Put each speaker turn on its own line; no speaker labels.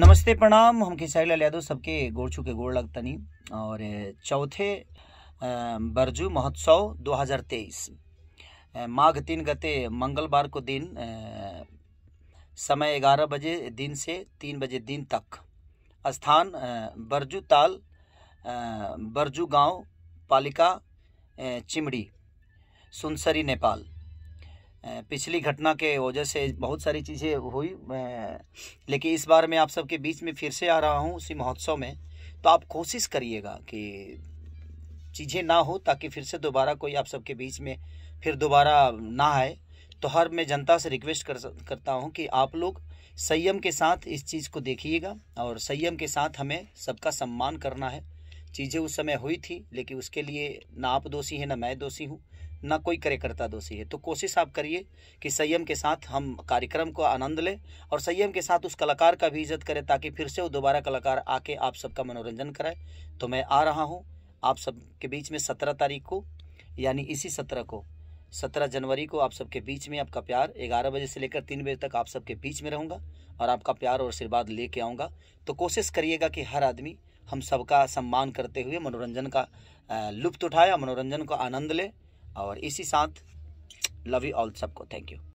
नमस्ते प्रणाम। हम खेसारी लाल यादव सबके गोड़ छू के गोड़ लगतनी। और चौथे बरजू महोत्सव 2023 अ, माघ तीन गते मंगलवार को दिन समय ग्यारह बजे दिन से तीन बजे दिन तक। स्थान बरजू ताल बरजू गाँव पालिका चिमड़ी सुनसरी नेपाल। पिछली घटना के वजह से बहुत सारी चीज़ें हुई लेकिन इस बार मैं आप सबके बीच में फिर से आ रहा हूँ उसी महोत्सव में। तो आप कोशिश करिएगा कि चीज़ें ना हो ताकि फिर से दोबारा कोई आप सबके बीच में फिर दोबारा ना आए। तो हर मैं जनता से रिक्वेस्ट कर करता हूँ कि आप लोग संयम के साथ इस चीज़ को देखिएगा और संयम के साथ हमें सबका सम्मान करना है। चीज़ें उस समय हुई थी, लेकिन उसके लिए ना आप दोषी हैं, ना मैं दोषी हूँ, ना कोई कार्यकर्ता दोषी है। तो कोशिश आप करिए कि संयम के साथ हम कार्यक्रम को आनंद लें और संयम के साथ उस कलाकार का भी इज़्ज़त करें, ताकि फिर से वो दोबारा कलाकार आके आप सबका मनोरंजन कराए। तो मैं आ रहा हूँ, आप सबके बीच में सत्रह तारीख को, यानी इसी सत्रह को, सत्रह जनवरी को आप सबके बीच में आपका प्यार, ग्यारह बजे से लेकर तीन बजे तक आप सबके बीच में रहूँगा और आपका प्यार और आशीर्वाद लेके आऊँगा। तो कोशिश करिएगा कि हर आदमी हम सबका सम्मान करते हुए मनोरंजन का लुप्त उठाए मनोरंजन को आनंद ले और इसी साथ लव यू ऑल सबको, थैंक यू।